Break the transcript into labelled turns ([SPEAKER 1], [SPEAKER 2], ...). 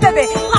[SPEAKER 1] Baby.